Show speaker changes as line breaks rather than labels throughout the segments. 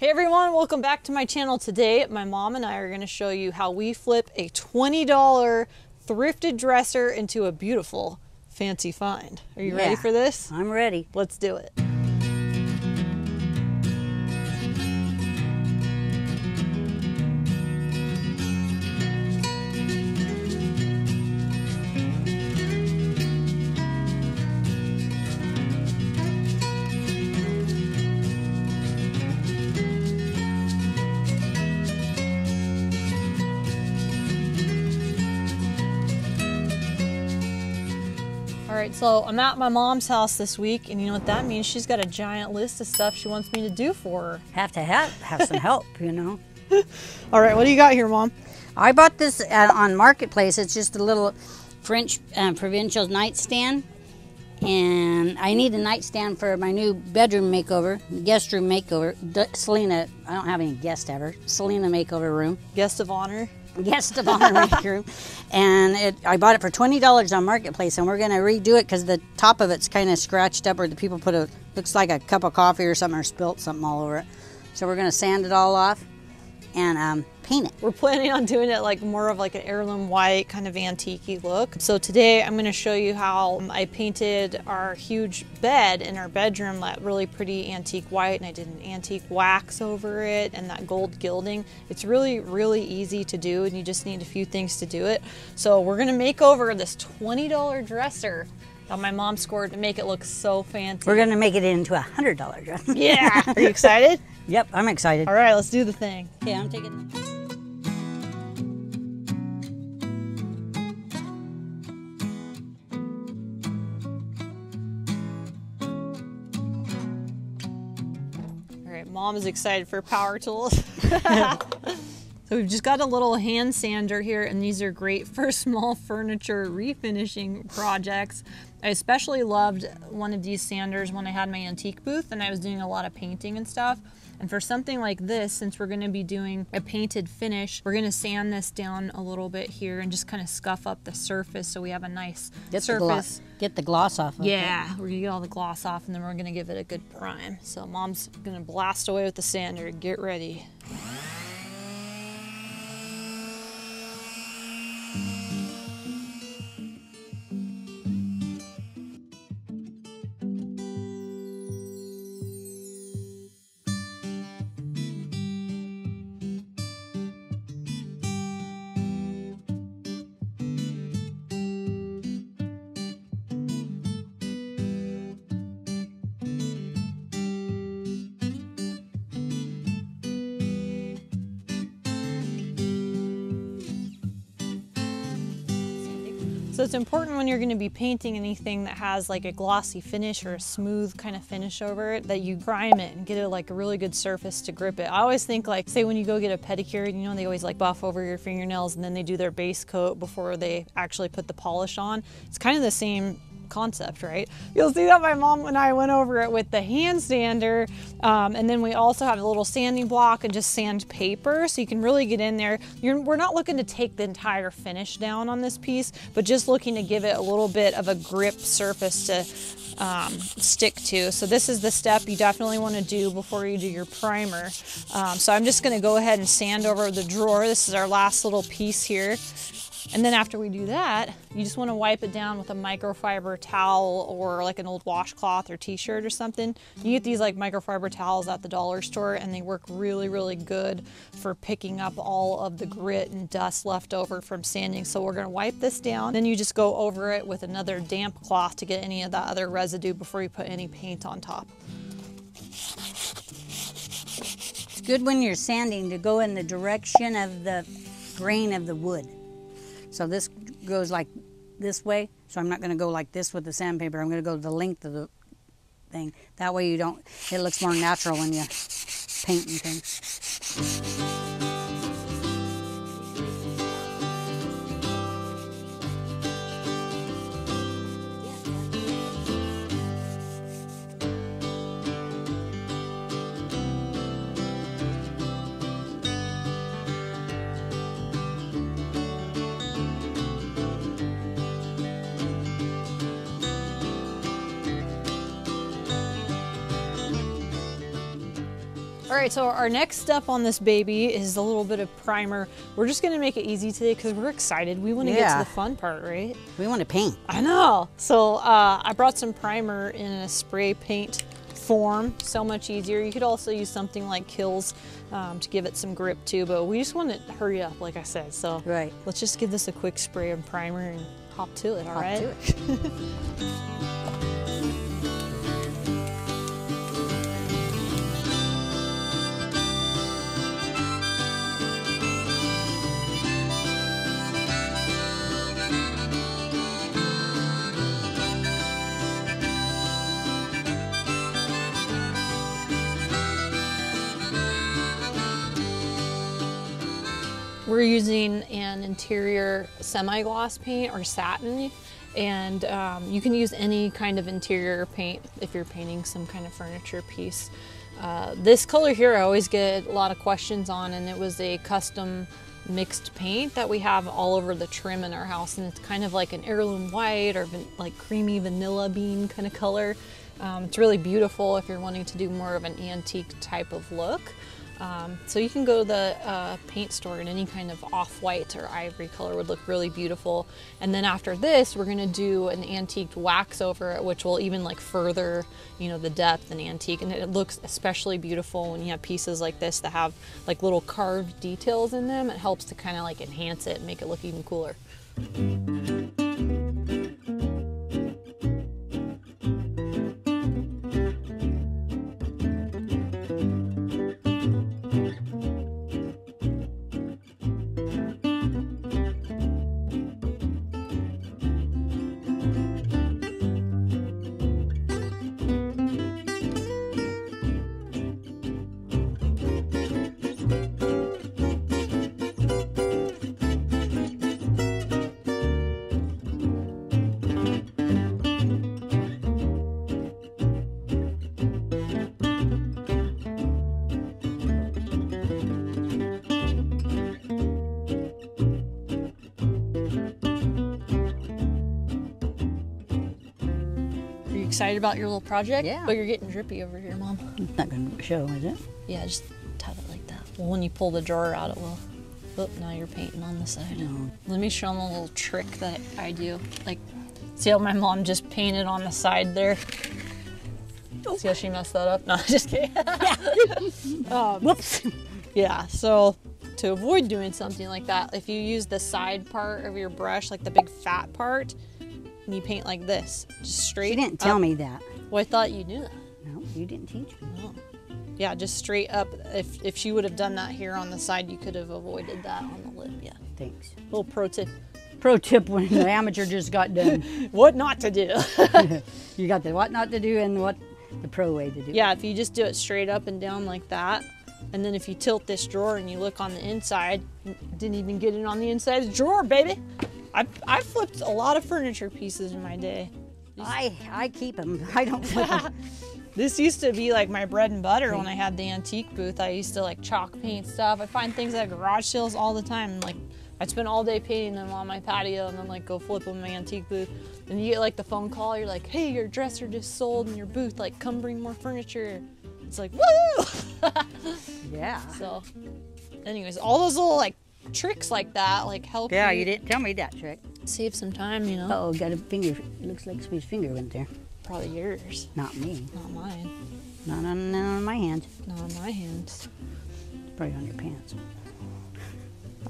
Hey everyone, welcome back to my channel. Today, my mom and I are going to show you how we flip a $20 thrifted dresser into a beautiful fancy find. Are you ready for this?
I'm ready.
Let's do it. So I'm at my mom's house this week, and you know what that means? She's got a giant list of stuff she wants me to do for her.
Have to have have some help, you know.
All right, what do you got here, mom?
I bought this uh, on Marketplace. It's just a little French uh, provincial nightstand, and I need a nightstand for my new bedroom makeover, guest room makeover. D- Selena, I don't have any guest ever. Selena makeover room,
Guest of honor.
Guest of honor maker room, and it, I bought it for twenty dollars on Marketplace, and we're gonna redo it because the top of it's kind of scratched up, or the people put a looks like a cup of coffee or something, or spilt something all over it. So we're gonna sand it all off and um, paint it.
We're planning on doing it like more of like an heirloom white kind of antique look. So today I'm going to show you how I painted our huge bed in our bedroom that really pretty antique white and I did an antique wax over it and that gold gilding. It's really, really easy to do and you just need a few things to do it. So we're to make over this $20 dresser that my mom scored to make it look so fancy.
We're gonna make it into a hundred dollar dress.
yeah. Are you excited?
yep, I'm excited.
All right, let's do the thing.
Okay, I'm taking.
All right, mom is excited for power tools. so we've just got a little hand sander here, and these are great for small furniture refinishing projects. I especially loved one of these sanders when I had my antique booth and I was doing a lot of painting and stuff. And for something like this, since we're going to be doing a painted finish, we're going to sand this down a little bit here and just kind of scuff up the surface so we have a nice
Get the
surface.
gloss. Get the gloss off. Of it.
Yeah, we're gonna get all the gloss off and then we're gonna give it a good prime. So mom's gonna blast away with the sander. Get ready. It's important when you're going to be painting anything that has like a glossy finish or a smooth kind of finish over it that you prime it and get it like a really good surface to grip it. I always think like say when you go get a pedicure, you know they always like buff over your fingernails and then they do their base coat before they actually put the polish on. It's kind of the same concept, right? You'll see that my mom and I went over it with the hand sander, um, and then we also have a little sanding block and just sandpaper, so you can really get in there. You're, we're not looking to take the entire finish down on this piece, but just looking to give it a little bit of a grip surface to um, stick to. So this is the step you definitely want to do before you do your primer. Um, so I'm just going to go ahead and sand over the drawer. This is our last little piece here. And then after we do that, you just want to wipe it down with a microfiber towel or like an old washcloth or t-shirt or something. You get these like microfiber towels at the dollar store and they work really, really good for picking up all of the grit and dust left over from sanding. So we're going to wipe this down. Then you just go over it with another damp cloth to get any of that other residue before you put any paint on top.
It's good when you're sanding to go in the direction of the grain of the wood. So this goes like this way. So I'm not going to go like this with the sandpaper. I'm going to go the length of the thing. That way you don't. It looks more natural when you paint and things.
Right, so our next step on this baby is a little bit of primer. We're just gonna make it easy today because we're excited. We wanna get to the fun part, right?
We want to paint.
I know. So uh, I brought some primer in a spray paint form, so much easier. You could also use something like Kilz um, to give it some grip too, but we just want to hurry up, like I said. So
Right.
let's just give this a quick spray of primer and hop to it, all
Hop
right?
to it.
We're using an interior semi-gloss paint or satin, and um, you can use any kind of interior paint if you're painting some kind of furniture piece. Uh, this color here I always get a lot of questions on, and it was a custom mixed paint that we have all over the trim in our house, and it's kind of like an heirloom white or like creamy vanilla bean kind of color. Um, it's really beautiful if you're wanting to do more of an antique type of look. Um, so you can go to the uh, paint store and any kind of off-white or ivory color would look really beautiful. And then after this, we're gonna do an antique wax over it, which will even like further, you know, the depth and antique. And it looks especially beautiful when you have pieces like this that have like little carved details in them. It helps to kind of like enhance it and make it look even cooler. Excited about your little project?
Yeah.
But you're getting drippy over here, Mom.
It's not going to show, is it?
Yeah, just tap it like that. Well, when you pull the drawer out, it will. Oh, now you're painting on the side.
No.
Let me show them a little trick that I do. Like, see how my mom just painted on the side there? See how she messed that up? No, I just kidding. Yeah.
Um, Whoops.
yeah, so to avoid doing something like that, if you use the side part of your brush, like the big fat part, and you paint like this, just straight.
She didn't tell
up.
me that.
Well, I thought you knew that.
No, you didn't teach me.
No. Yeah, just straight up. If if she would have done that here on the side, you could have avoided that on the lip. Yeah.
Thanks.
Little pro tip:
Pro tip when the amateur just got done.
what not to do.
You got the what not to do and what the pro way to do.
yeah, if you just do it straight up and down like that, and then if you tilt this drawer and you look on the inside, didn't even get it on the inside of the drawer, baby. I I flipped a lot of furniture pieces in my day.
I I keep them. I don't flip them.
This used to be like my bread and butter when I had the antique booth. I used to like chalk paint stuff. I find things at garage sales all the time. Like I'd spend all day painting them on my patio and then like go flip them in my antique booth. And you get like the phone call. You're like, hey, your dresser just sold in your booth. Like, come bring more furniture. It's like, woo!
yeah.
so, anyways, all those little like tricks like that like help
Yeah,
you,
you didn't tell me that trick.
save some time. You know,
Oh, got a finger. It Looks like somebody's finger went there.
probably yours,
Not me.
not mine,
Not on, not on my hand.
not on my hands.
Probably on your pants.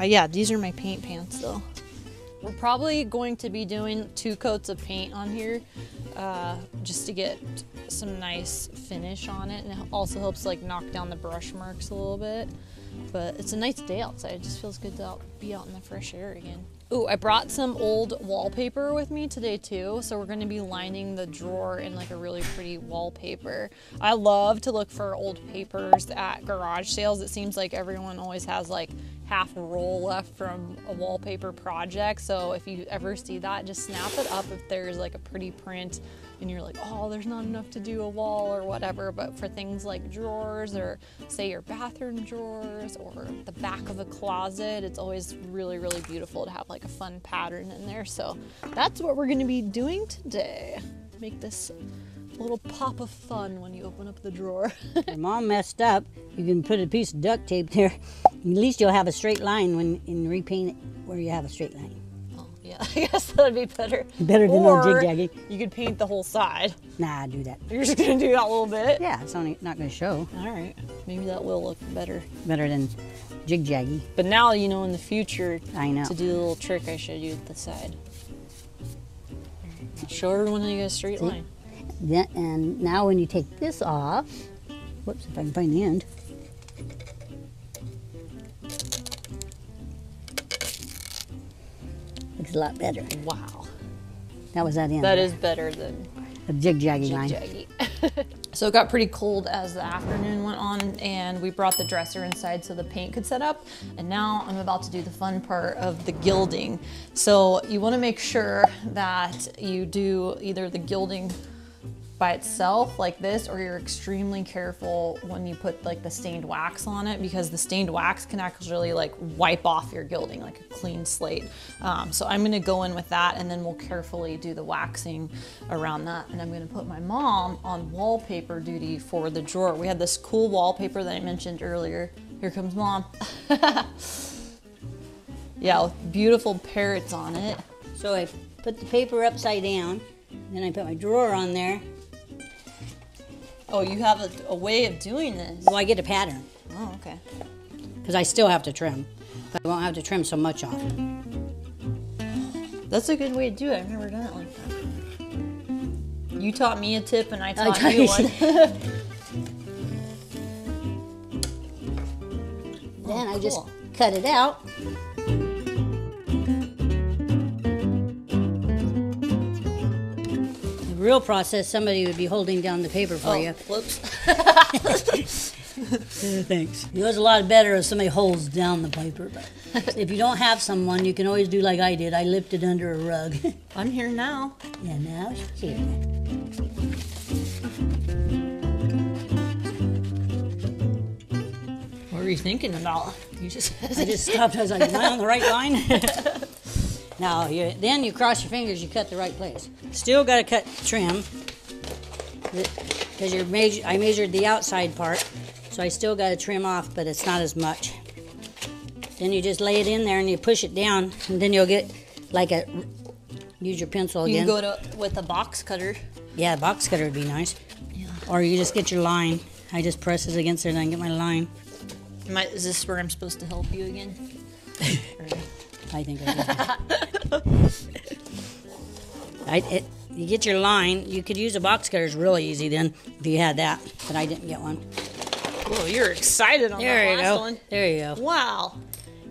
Uh, yeah, these are my paint pants though. We're probably going to be doing two coats of paint on here uh, just to get some nice finish on it and it also helps like knock down the brush marks a little bit. But it's a nice day outside. It just feels good to be out in the fresh air again. Ooh, I brought some old wallpaper with me today too. So we're to be lining the drawer in like a really pretty wallpaper. I love to look for old papers at garage sales. It seems like everyone always has like half a roll left from a wallpaper project. So if you ever see that, just snap it up if there's like a pretty print and you're like, oh, there's not enough to do a wall or whatever. But for things like drawers or say your bathroom drawers or the back of a closet, it's always really, really beautiful to have like a fun pattern in there. So that's what we're gonna be doing today. Make this little pop of fun when you open up the drawer.
Your mom messed up. You can put a piece of duct tape there. At least you'll have a straight line when and repaint it where you have a straight line.
Yeah, I guess that'd be better.
Better than
Or
jig-jaggy.
You could paint the whole side.
Nah, do that.
You're just gonna do that a little bit.
Yeah, it's only not going to show.
All right, maybe that will look better.
Better than jig jaggy.
But now you know in the future
I know.
to do the little trick I showed you at the side. Show everyone how you get a straight line.
Then, and now when you take this off, whoops, if I can find the end. Looks a lot better.
Wow,
That was that end.
that is better than
a jig jaggy line.
so it got pretty cold as the afternoon went on, and we brought the dresser inside so the paint could set up. And now I'm about to do the fun part of the gilding. So you want to make sure that you do either the gilding by itself like this or you're extremely careful when you put like the stained wax on it because the stained wax can actually like wipe off your gilding like a clean slate. Um, so i'm to go in with that and then we'll carefully do the waxing around that. And i'm to put my mom on wallpaper duty for the drawer. We had this cool wallpaper that i mentioned earlier. Here comes mom. Yeah with beautiful parrots on it.
So I put the paper upside down, then I put my drawer on there.
Oh you have a, a way of doing this
Well, I get a pattern
oh okay
because I still have to trim, but I won't have to trim so much off.
That's a good way to do it. I've never done it like that. You taught me a tip and I taught
taught
you
you.
one.
Then I just
cool.
cut it out. Real process, somebody would be holding down the paper for
oh,
you.
whoops.
Thanks. It was a lot better if somebody holds down the paper, but if you don't have someone, you can always do like I did. I lifted under a rug.
I'm here now.
yeah, now she's here.
What were you thinking about? You just
I just stopped. I was like, "Am I on the right line?" Now, you, then you cross your fingers. You cut the right place. Still got to cut trim because you're measure. I measured the outside part, so I still got to trim off, but it's not as much. Then you just lay it in there and you push it down, and then you'll get like a. Use your pencil
you
again.
can go to with a box cutter.
yeah, a box cutter would be nice.
Yeah.
Or you just get your line. I just press it against it and I get my line.
Am I, is this where I'm supposed to help you again?
I think I did. I, it, you get your line. You could use a box cutter. It's really easy then if you had that, but I didn't get one.
Whoa, you're excited on
There
that
you
last
go.
one.
There you go.
Wow.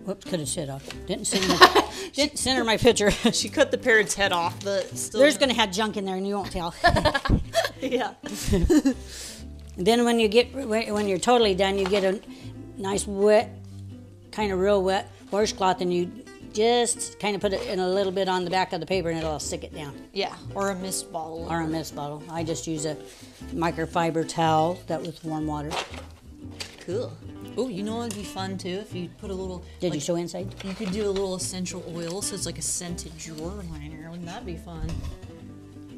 Whoops, could have shit off. Didn't send my, didn't center my picture.
She cut the parrot's head off, but still.
There's gonna have junk in there and you won't tell.
yeah.
then when you get when you're totally done, you get a nice wet, kind of real wet washcloth, and you just kind of put it in a little bit on the back of the paper, and it'll stick it down.
Yeah. Or a mist bottle.
or a mist bottle. I just use a microfiber towel that with warm water.
Cool. Oh, you know what would be fun too if you put a little.
Did you show inside?
You could do a little essential oil, so it's like a scented drawer liner. Wouldn't that be fun?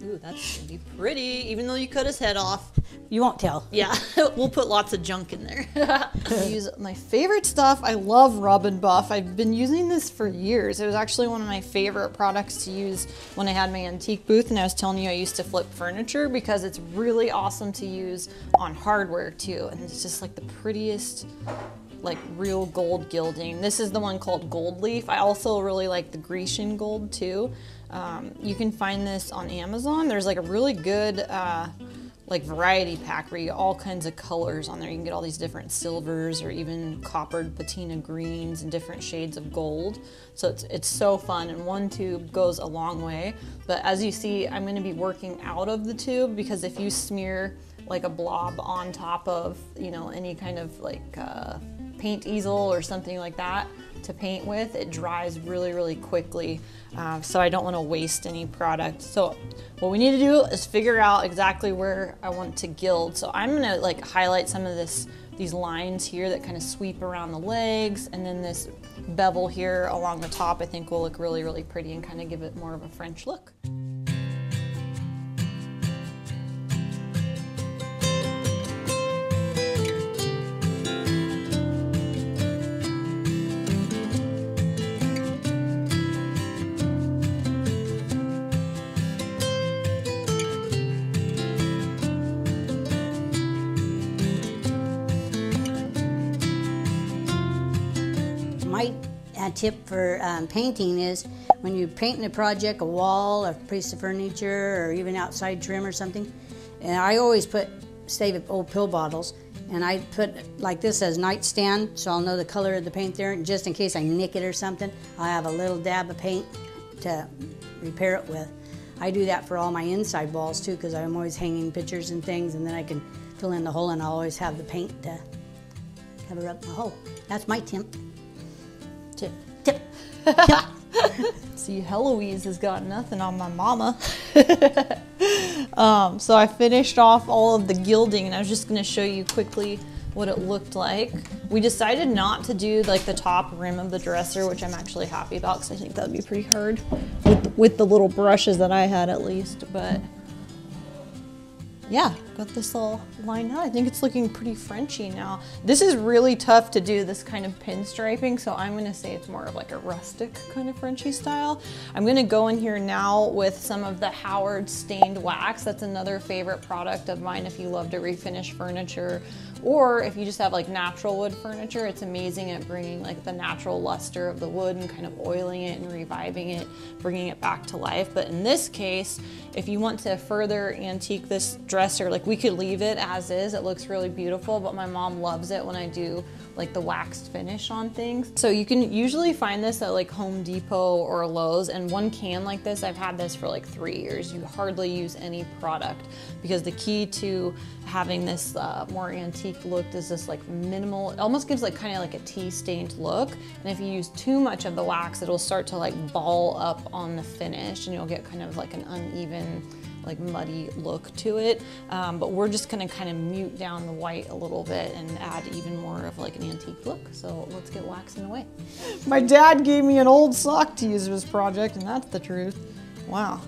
Ooh, that's gonna be pretty, even though you cut his head off.
You won't tell.
Yeah, we'll put lots of junk in there. I use my favorite stuff. I love Rub and Buff. I've been using this for years. It was actually one of my favorite products to use when I had my antique booth, and I was telling you I used to flip furniture because it's really awesome to use on hardware too, and it's just like the prettiest like real gold gilding. This is the one called Gold Leaf. I also really like the Grecian gold too. Um, you can find this on Amazon. There's like a really good uh, like variety pack where you get all kinds of colors on there. You can get all these different silvers or even coppered patina greens and different shades of gold. So it's, it's so fun and one tube goes a long way. But as you see, I'm gonna be working out of the tube because if you smear like a blob on top of, you know, any kind of like uh, paint easel or something like that to paint with, it dries really, really quickly. Uh, so I don't want to waste any product. So what we need to do is figure out exactly where I want to gild. So I'm gonna like highlight some of this, these lines here that kind of sweep around the legs, and then this bevel here along the top. I think will look really, really pretty and kind of give it more of a French look.
Tip for um, painting is when you're painting a project, a wall, a piece of furniture, or even outside trim or something, and I always put save old pill bottles and I put like this as nightstand so I'll know the color of the paint there and just in case I nick it or something I have a little dab of paint to repair it with. I do that for all my inside walls too because I'm always hanging pictures and things and then I can fill in the hole and I'll always have the paint to cover up the hole. That's my
tip.
Tip.
See, Heloise has got nothing on my mama. um, so I finished off all of the gilding and I was just gonna show you quickly what it looked like. We decided not to do like the top rim of the dresser, which I'm actually happy about because I think that would be pretty hard with, with the little brushes that I had at least, but yeah, got this all lined out. I think it's looking pretty Frenchy now. This is really tough to do this kind of pinstriping, so I'm gonna say it's more of like a rustic kind of Frenchy style. I'm gonna go in here now with some of the Howard stained wax. That's another favorite product of mine if you love to refinish furniture or if you just have like natural wood furniture, it's amazing at bringing like the natural luster of the wood and kind of oiling it and reviving it, bringing it back to life. But in this case, if you want to further antique this dresser, like we could leave it as is. It looks really beautiful, but my mom loves it when I do like the waxed finish on things. So you can usually find this at like Home Depot or Lowe's and one can like this, I've had this for like three years. You hardly use any product because the key to having this uh, more antique look is this like minimal, it almost gives like kind of like a tea stained look. And if you use too much of the wax, it'll start to like ball up on the finish and you'll get kind of like an uneven like muddy look to it. Um, but we're just gonna kind of mute down the white a little bit and add even more of like an antique look. So let's get waxing away. My dad gave me an old sock to use for this project and that's the truth. Wow.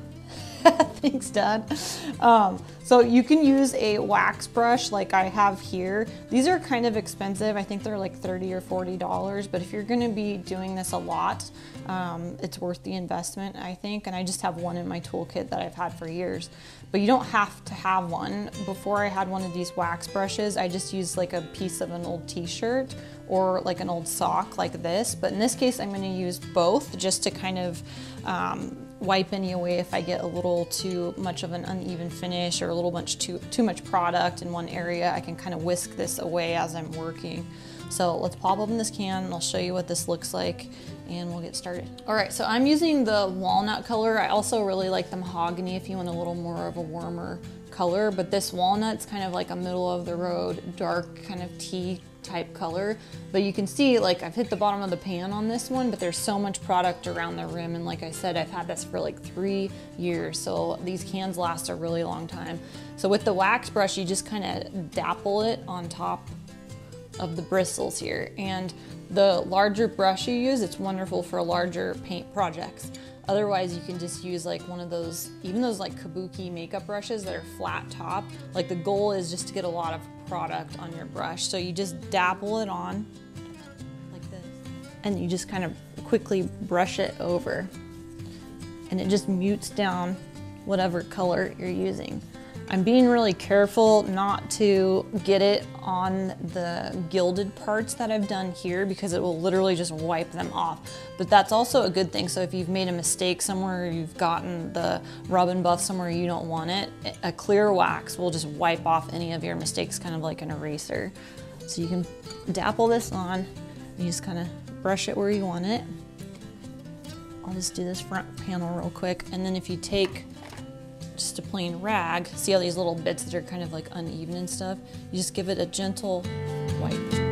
Thanks, Dad. Um, so you can use a wax brush like I have here. These are kind of expensive. I think they're like 30 or $40, but if you're gonna be doing this a lot, um, it's worth the investment, I think. And I just have one in my toolkit that I've had for years. But you don't have to have one. Before I had one of these wax brushes, I just used like a piece of an old t-shirt or like an old sock like this. But in this case, I'm gonna use both just to kind of um, wipe any away if I get a little too much of an uneven finish or a little much too, too much product in one area. I can kind of whisk this away as I'm working. So let's pop open this can and I'll show you what this looks like and we'll get started. All right, so I'm using the walnut color. I also really like the mahogany if you want a little more of a warmer color, but this walnut's kind of like a middle of the road, dark kind of tea type color. But you can see like I've hit the bottom of the pan on this one, but there's so much product around the rim. And like I said, I've had this for like three years. So these cans last a really long time. So with the wax brush, you just kind of dapple it on top of the bristles here. And the larger brush you use, it's wonderful for larger paint projects. Otherwise, you can just use like one of those, even those like kabuki makeup brushes that are flat top. Like the goal is just to get a lot of product on your brush. So you just dapple it on like this and you just kind of quickly brush it over and it just mutes down whatever color you're using. I'm being really careful not to get it on the gilded parts that I've done here because it will literally just wipe them off. But that's also a good thing. So if you've made a mistake somewhere, you've gotten the rub and buff somewhere you don't want it, a clear wax will just wipe off any of your mistakes kind of like an eraser. So you can dapple this on, you just kind of brush it where you want it. I'll just do this front panel real quick. And then if you take just a plain rag, see all these little bits that are kind of like uneven and stuff, you just give it a gentle wipe.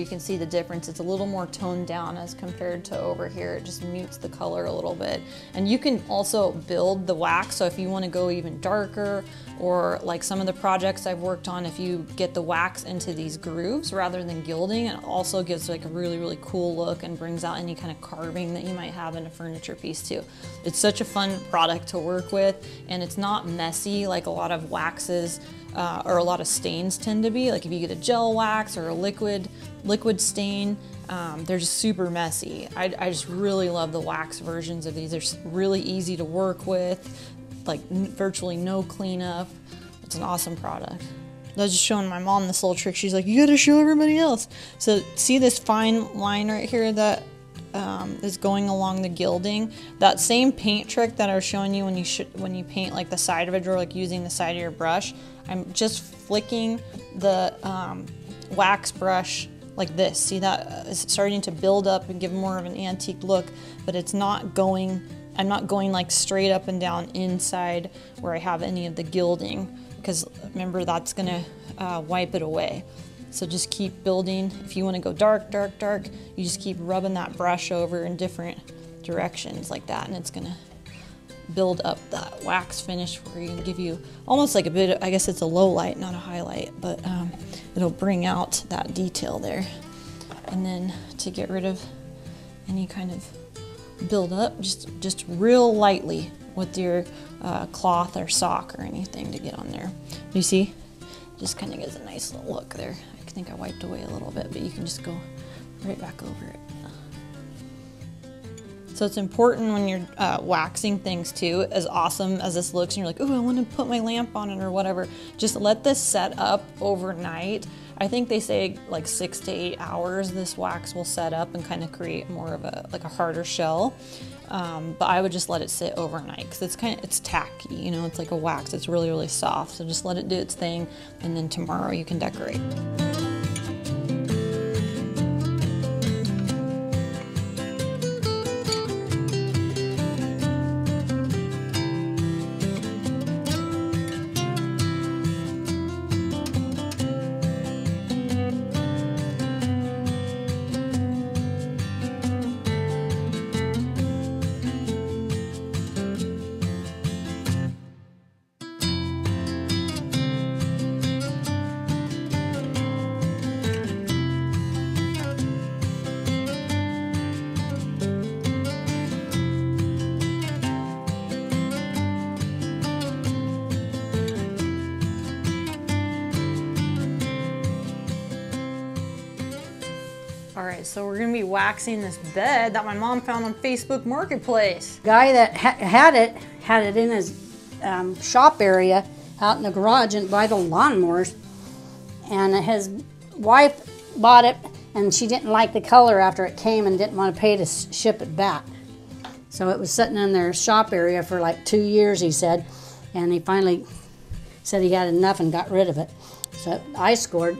You can see the difference. It's a little more toned down as compared to over here. It just mutes the color a little bit. And you can also build the wax, so if you want to go even darker or like some of the projects I've worked on, if you get the wax into these grooves rather than gilding, it also gives like a really, really cool look and brings out any kind of carving that you might have in a furniture piece too. It's such a fun product to work with and it's not messy like a lot of waxes uh, or a lot of stains tend to be. Like if you get a gel wax or a liquid, liquid stain, um, they're just super messy. I, I, just really love the wax versions of these. They're really easy to work with like virtually no cleanup. It's an awesome product. I was just showing my mom this little trick. She's like, you gotta show everybody else. So see this fine line right here that um, is going along the gilding. That same paint trick that I was showing you when you sh- when you paint like the side of a drawer, like using the side of your brush. I'm just flicking the um, wax brush like this. See that uh, it's starting to build up and give more of an antique look, but it's not going. I'm not going like straight up and down inside where I have any of the gilding because remember that's gonna uh, wipe it away. So just keep building. If you want to go dark, dark, dark, you just keep rubbing that brush over in different directions like that, and it's gonna build up that wax finish for you and give you almost like a bit. I guess it's a low light, not a highlight, but um, it'll bring out that detail there. And then to get rid of any kind of build up, just just real lightly with your uh, cloth or sock or anything to get on there. You see? Just kind of gives a nice little look there. I think I wiped away a little bit, but you can just go right back over it. So it's important when you're uh, waxing things too, as awesome as this looks, and you're like, oh, I want to put my lamp on it or whatever. Just let this set up overnight. I think they say like six to eight hours this wax will set up and kind of create more of a like a harder shell. Um, but I would just let it sit overnight because it's kind of it's tacky, you know, it's like a wax. It's really really soft. So just let it do its thing, and then tomorrow you can decorate. Right, so we're gonna be waxing this bed that my mom found on Facebook Marketplace.
Guy that ha- had it had it in his um, shop area out in the garage and by the lawnmowers, and his wife bought it and she didn't like the color after it came and didn't want to pay to ship it back. So it was sitting in their shop area for like two years, he said, and he finally said he had enough and got rid of it. So I scored.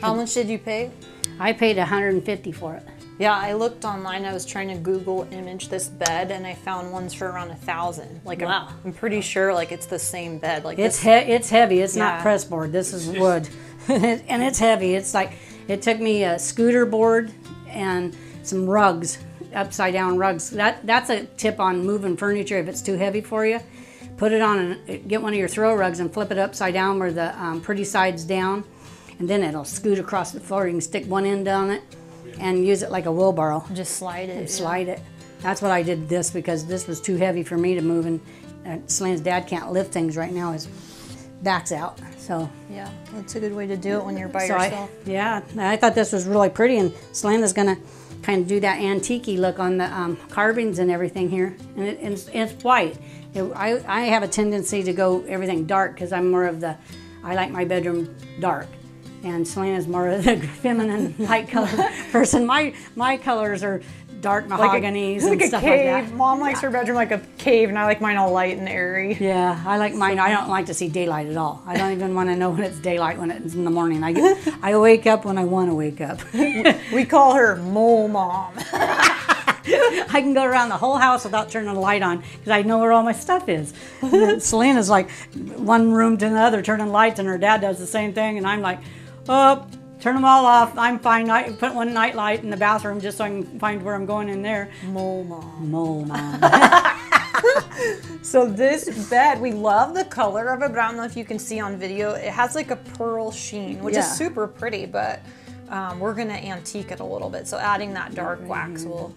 How much did you pay?
I paid 150 for it.
Yeah, I looked online. I was trying to Google image this bed, and I found ones for around a thousand. Like,
Wow.
I'm, I'm pretty sure like it's the same bed. Like
It's
this,
he- it's heavy. It's
Yeah.
not pressboard. This is wood, and it's heavy. It's like it took me a scooter board and some rugs, upside down rugs. That that's a tip on moving furniture if it's too heavy for you. Put it on and get one of your throw rugs and flip it upside down where the um, pretty side's down, and then it'll scoot across the floor. You can stick one end on it and use it like a wheelbarrow
just slide it.
and slide it. That's what I did this because this was too heavy for me to move, and uh, Slan's dad can't lift things right now. His back's out, so.
Yeah, that's a good way to do it when you're by
so I,
yourself.
yeah, I thought this was really pretty, and Selena's gonna kind of do that antique look on the um, carvings and everything here, and, it, and it's, it's white. It- I, I have a tendency to go everything dark because I'm more of the, I like my bedroom dark, and Selena's more of the feminine light color person. My my colors are dark mahoganies
like
and
a
stuff like that.
Mom likes her bedroom like a cave, and I like mine all light and airy.
Yeah, I like mine. I don't like to see daylight at all. I don't even want to know when it's daylight when it's in the morning. I get, I wake up when I want to wake up.
We call her Mole Mom.
I can go around the whole house without turning the light on because I know where all my stuff is. And then Selena's like one room to another turning lights, and her dad does the same thing, and I'm like, oh, turn them all off. I'm fine. I put one night light in the bathroom just so I can find where I'm going in there.
Mole Mom.
Mole mom.
So this bed, we love the color of it, but I don't know if you can see on video. It has like a pearl sheen, which
Yeah.
is super pretty, but um, we're gonna antique it a little bit. So adding that dark wax will,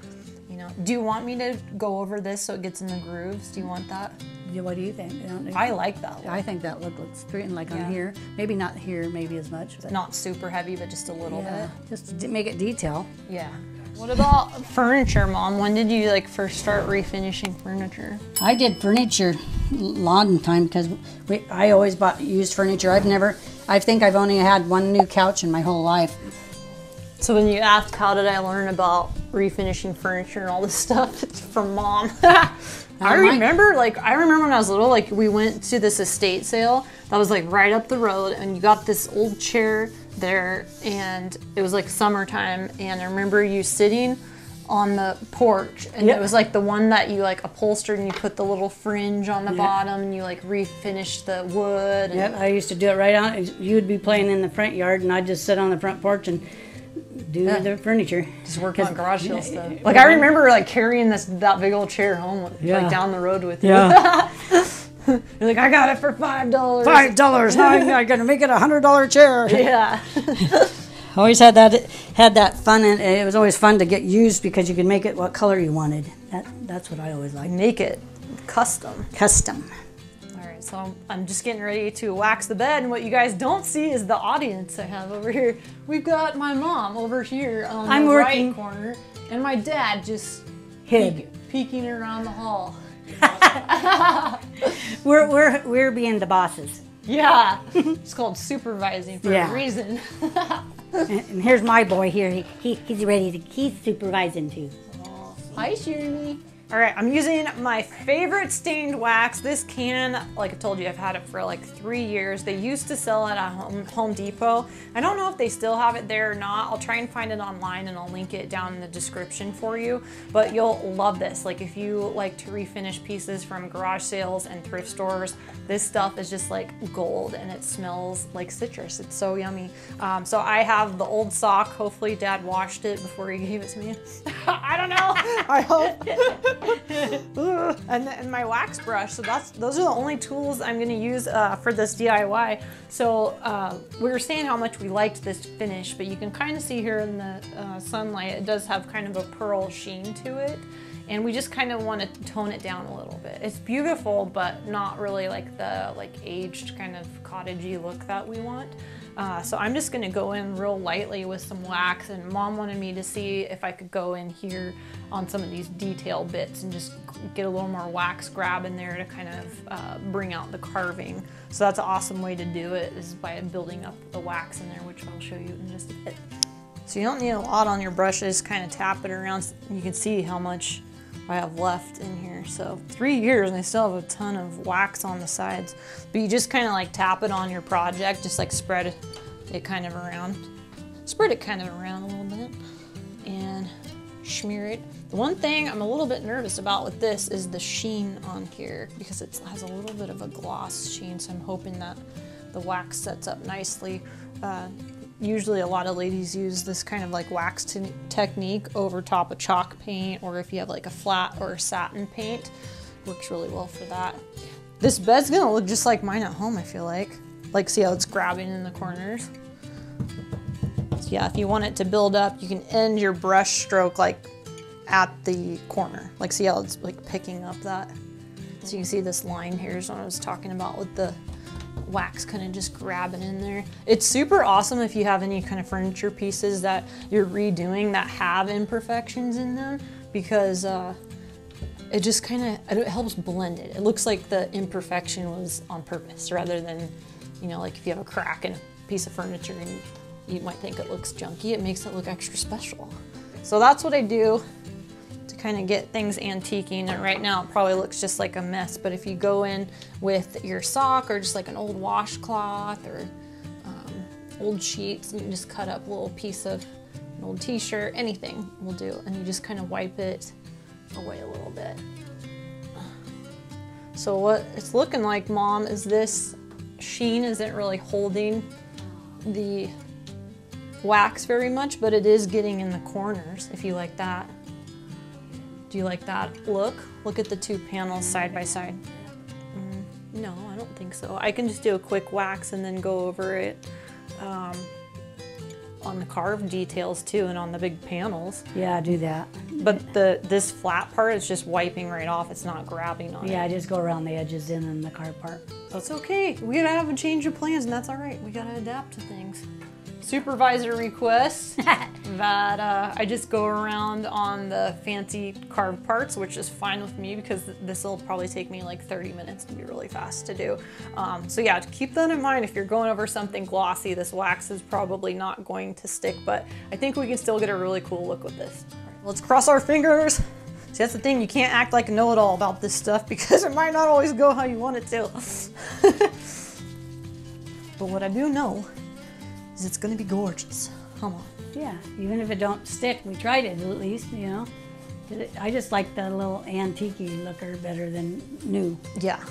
know. Do you want me to go over this so it gets in the grooves? Do you want that?
Yeah, what do you think? I.
I like that. Look.
I think that look looks pretty, and like
Yeah.
on here. Maybe not here, maybe as much. But
Not super heavy, but just a little
yeah,
bit.
just to make it detail.
Yeah. What about furniture, Mom? When did you like first start refinishing furniture?
I did furniture a lot long time because we, I always bought used furniture. I've never, I think I've only had one new couch in my whole life.
So when you ask how did I learn about refinishing furniture and all this stuff, from Mom. I remember, like, I remember when I was little, like, we went to this estate sale that was like right up the road, and you got this old chair there, and it was like summertime, and I remember you sitting on the porch, and
Yep.
it was like the one that you like upholstered, and you put the little fringe on the bottom, and you like refinished the wood. and-
Yep, I used to do it right on. You'd be playing in the front yard, and I'd just sit on the front porch and do the furniture.
just working on garage sale stuff.
yeah,
Like I remember like carrying this that big old chair home like
Yeah.
down the road with you.
Yeah,
You're like, I got it for five dollars.
five dollars. Now I'm I'm gonna make it a hundred dollar chair.
Yeah.
Always had that had that fun, and it was always fun to get used because you could make it what color you wanted. That that's what I always liked.
Make it custom.
Custom.
So I'm, I'm just getting ready to wax the bed, and what you guys don't see is the audience I have over here. We've got my mom over here on
I'm
the
working.
right corner, and my dad just
Hid.
peek- peeking around the hall.
We're we're we're being the bosses.
Yeah, it's called supervising for
Yeah.
a reason.
And, and here's my boy here. He, he he's ready to. He's supervising too.
Hi, Shirley. All right, I'm using my favorite stained wax. This can, like I told you, I've had it for like three years. They used to sell it at Home, Home Depot. I don't know if they still have it there or not. I'll try and find it online and I'll link it down in the description for you. But you'll love this. Like if you like to refinish pieces from garage sales and thrift stores, this stuff is just like gold and it smells like citrus. It's so yummy. Um, so I have the old sock. Hopefully dad washed it before he gave it to me. I don't know. I hope. And, my wax brush. So that's those are the only tools I'm going to use uh, for this DIY. So uh, we were saying how much we liked this finish, but you can kind of see here in the uh, sunlight, it does have kind of a pearl sheen to it. And we just kind of want to tone it down a little bit. It's beautiful, but not really like the like aged kind of cottagey look that we want. Uh, so I'm just gonna go in real lightly with some wax and mom wanted me to see if I could go in here on some of these detail bits and just get a little more wax grab in there to kind of uh, bring out the carving. So that's an awesome way to do it is by building up the wax in there, which I'll show you in just a bit. So you don't need a lot on your brushes, kind of tap it around. You can see how much I have left in here. So three years and I still have a ton of wax on the sides. But you just kind of like tap it on your project, just like spread it kind of around. Spread it kind of around a little bit and smear it. The one thing I'm a little bit nervous about with this is the sheen on here because it has a little bit of a gloss sheen. So I'm hoping that the wax sets up nicely. Uh, usually a lot of ladies use this kind of like wax te- technique over top of chalk paint or if you have like a flat or a satin paint. Works really well for that. This bed's gonna look just like mine at home i feel like. Like see how it's grabbing in the corners? So yeah if you want it to build up you can end your brush stroke like at the corner. Like see how it's like picking up that? So you can see this line here is what i was talking about with the wax kind of just grabbing in there. It's super awesome if you have any kind of furniture pieces that you're redoing that have imperfections in them because uh, it just kind of it helps blend it. It looks like the imperfection was on purpose rather than, you know, like if you have a crack in a piece of furniture and you might think it looks junky, it makes it look extra special. So that's what I do kind of get things antiquing. And right now it probably looks just like a mess, but if you go in with your sock or just like an old washcloth or um, old sheets, you can just cut up a little piece of an old t-shirt, anything will do. And you just kind of wipe it away a little bit. So what it's looking like, Mom, is this sheen isn't really holding the wax very much, but it is getting in the corners, if you like that. Do you like that look? Look at the two panels side by side. Mm, no, I don't think so. I can just do a quick wax and then go over it um, on the carved details too and on the big panels.
Yeah, do that.
But the this flat part is just wiping right off. It's not grabbing on
Yeah,
it.
just go around the edges and then the car part.
That's okay. We gotta have a change of plans and that's all right. We gotta adapt to things. Supervisor requests that uh, I just go around on the fancy carved parts, which is fine with me because this will probably take me like 30 minutes to be really fast to do. Um, so yeah, keep that in mind if you're going over something glossy, this wax is probably not going to stick, but I think we can still get a really cool look with this. let's cross our fingers. See, that's the thing, you can't act like a know-it-all about this stuff because it might not always go how you want it to. but what I do know it's gonna be gorgeous. Come on.
Yeah, even if it don't stick, we tried it at least, you know. I just like the little antique looker better than new.
Yeah,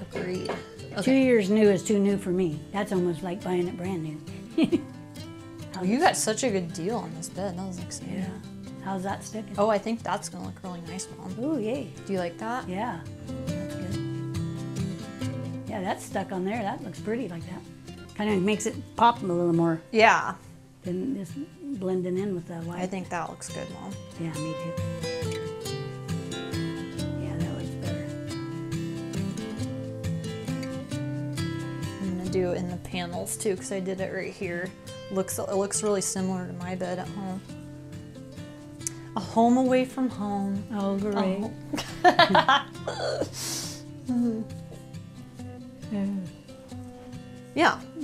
agreed.
Okay. Two years new is too new for me. That's almost like buying it brand new.
oh, you got such a good deal on this bed. That was exciting.
Yeah. How's that sticking?
Oh, I think that's gonna look really nice, Mom.
Oh, yay.
Do you like that?
Yeah, that's good. Yeah, that's stuck on there. That looks pretty like that. Kind of makes it pop a little more.
Yeah.
Than just blending in with the white.
I think that looks good, Mom.
Yeah, me too. Yeah, that looks better.
I'm gonna do it in the panels too, because I did it right here. Looks it looks really similar to my bed at home. A home away from home.
Oh, great.
Oh. mm. Yeah.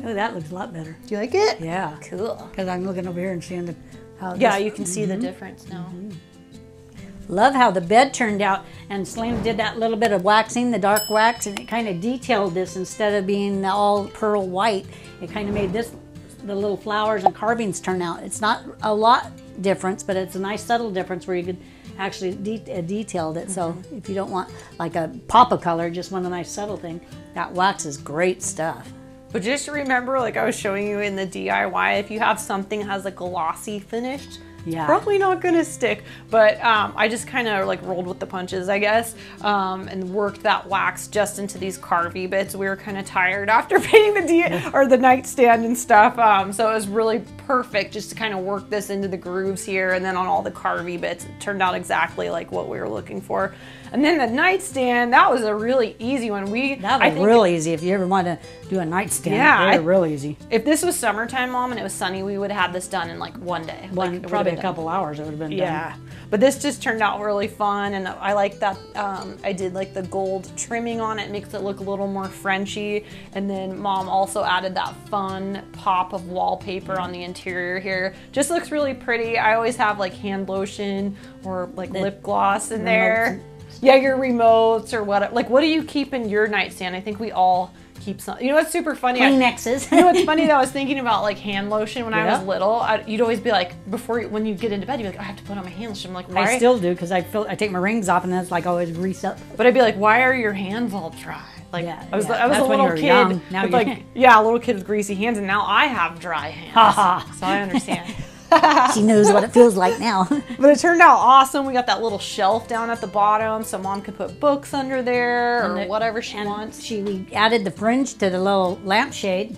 Oh, that looks a lot better.
Do you like it?
Yeah.
Cool.
Because I'm looking over here and seeing the,
how. Yeah, this, you can mm -hmm. see the mm-hmm. difference now. Mm -hmm.
Love how the bed turned out, and Slim did that little bit of waxing, the dark wax, and it kind of detailed this instead of being all pearl white. It kind of made this, the little flowers and carvings turn out. It's not a lot difference, but it's a nice subtle difference where you could actually de uh, detailed it. Mm -hmm. So mm-hmm. if you don't want like a pop of color, just want a nice subtle thing, that wax is great stuff.
But just remember, like I was showing you in the DIY, if you have something that has a glossy finish, yeah. probably not gonna stick. But um, I just kind of like rolled with the punches, I guess, um, and worked that wax just into these carvy bits. We were kind of tired after painting the D or the nightstand and stuff, um, so it was really perfect just to kind of work this into the grooves here, and then on all the carvy bits, it turned out exactly like what we were looking for. And then the nightstand, that was a really easy one. We
that was real easy. If you ever want to do a nightstand, yeah, they're real easy.
If this was summertime, mom, and it was sunny, we would have had this done in like one day.
One,
like,
probably a couple hours. It would have been
yeah. Done. But this just turned out really fun, and I like that. Um, I did like the gold trimming on it, makes it look a little more Frenchy. And then mom also added that fun pop of wallpaper on the interior here. Just looks really pretty. I always have like hand lotion or like the lip gloss in there yeah, your remotes or what. Like, what do you keep in your nightstand? I think we all keep some. You know what's super funny?
Kleenexes.
you know what's funny? Though I was thinking about like hand lotion when yeah. I was little. I, you'd always be like, before when you get into bed, you'd be like, oh, I have to put on my hand lotion. I'm like, why?
I still do because I feel I take my rings off and then it's like always grease up.
But I'd be like, why are your hands all dry? Like yeah, I was, yeah. I was a little kid young. Now with like, yeah, a little kid with greasy hands, and now I have dry hands. so I understand.
she knows what it feels like now.
but it turned out awesome. We got that little shelf down at the bottom so mom could put books under there and or whatever she wants.
She we added the fringe to the little lampshade.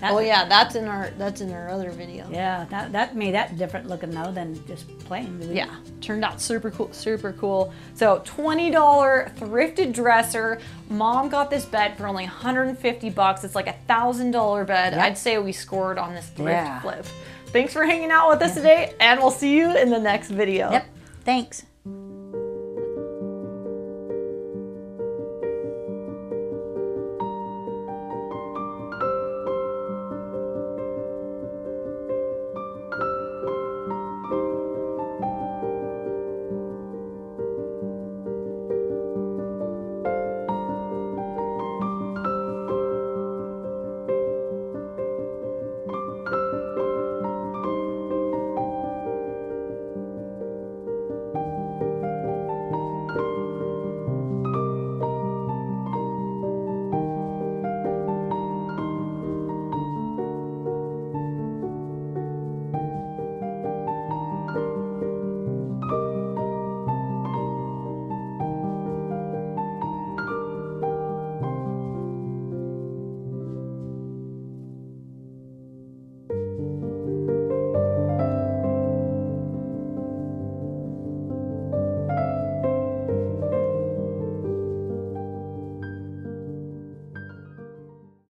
That, oh yeah, that's in our that's in our other video.
Yeah, that, that made that different looking though than just plain.
Yeah, turned out super cool, super cool. So twenty dollar thrifted dresser. Mom got this bed for only 150 bucks. It's like a thousand dollar bed. Yep. I'd say we scored on this thrift yeah. flip. Thanks for hanging out with us today, and we'll see you in the next video.
Yep. Thanks.